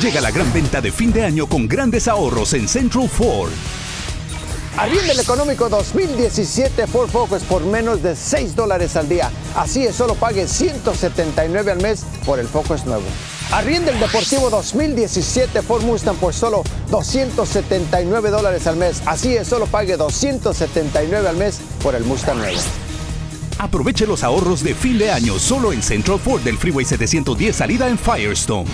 Llega la gran venta de fin de año con grandes ahorros en Central Ford. Arriende el económico 2017 Ford Focus por menos de 6 dólares al día. Así es, solo pague 179 al mes por el Focus nuevo. Arriende el deportivo 2017 Ford Mustang por solo 279 dólares al mes. Así es, solo pague 279 al mes por el Mustang nuevo. Aproveche los ahorros de fin de año solo en Central Ford del Freeway 710 salida en Firestone.